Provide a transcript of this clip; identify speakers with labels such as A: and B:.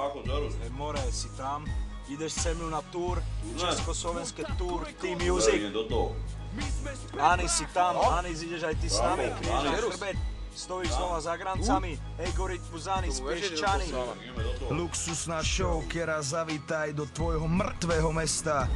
A: Kako, Darus?
B: E, more, si tam? Ideš se mnou na tour, československé tour, Team Music. Ani si tam, Ani ideš aj ty s nami,
A: križeš
B: chrbet. Stojíš znova za grancami, Egoritmus Anis, Pieščany.
C: Luxusná show, ktorá zavítaj do tvojho mŕtvého mesta.